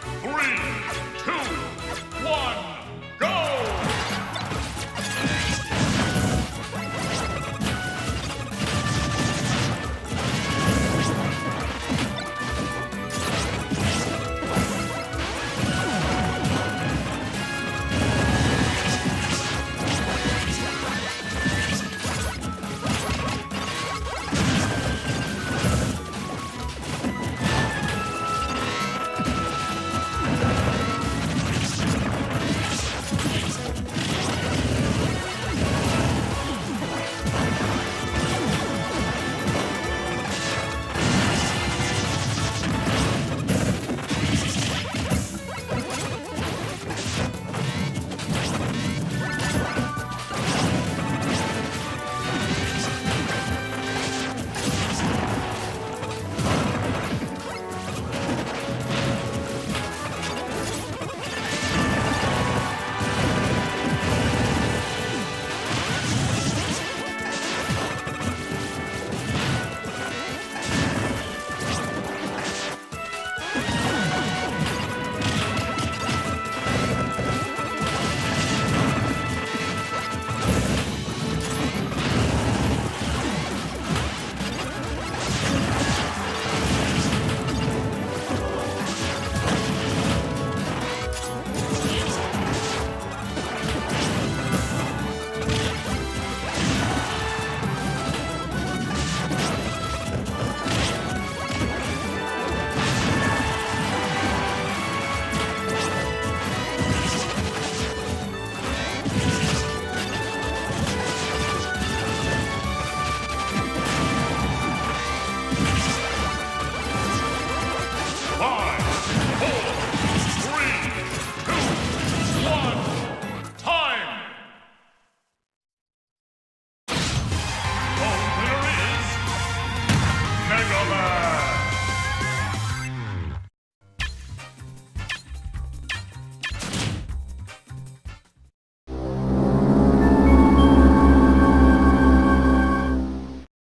Three, two, one.